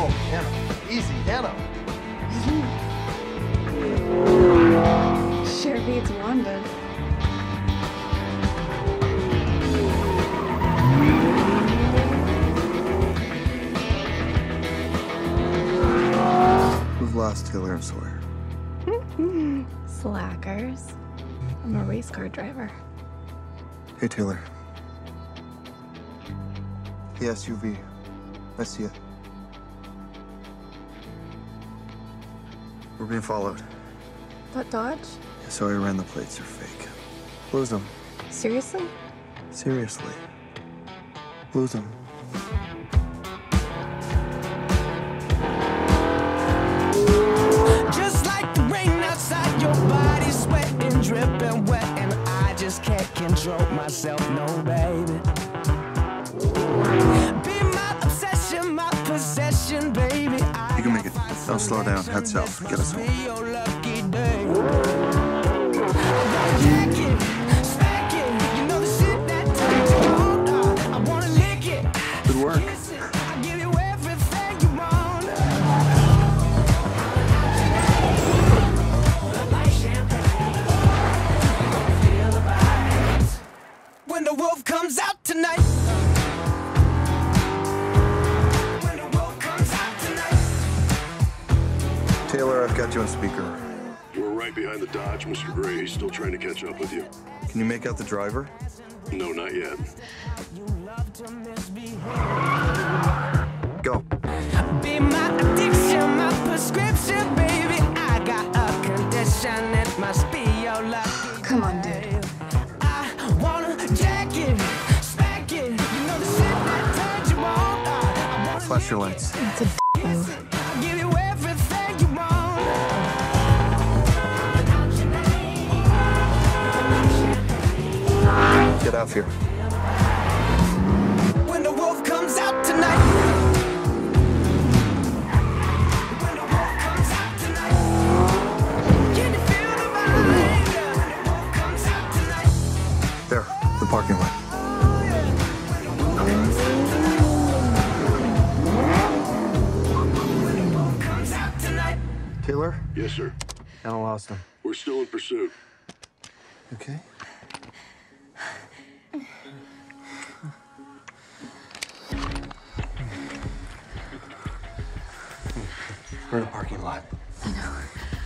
Whoa, Ana. Easy, Ana. Sure beats Wanda. We've lost Taylor and Sawyer. Slackers. I'm a race car driver. Hey, Taylor. The SUV. I see it. We're being followed. That Dodge? Sawyer ran the plates are fake. Lose them. Seriously? Seriously. Lose them. Just like the rain outside, your body's sweating, dripping wet, and I just can't control myself, no, slow down. Head south. Get us home. Got you on speaker. We're right behind the Dodge, Mr. Grey. He's still trying to catch up with you. Can you make out the driver? No, not yet. Go. Be my addiction, my prescription, baby. I got a condition, it must be your lucky. Come on, dude. I wanna jack it, smack it. You know the shit that turns you on. I wanna Flash your lights. That's a d- move. When the wolf comes out tonight. There. The parking lot. Comes out tonight. Taylor? Yes, sir. Ana lost him. We're still in pursuit. Okay. We're in a parking lot. I know.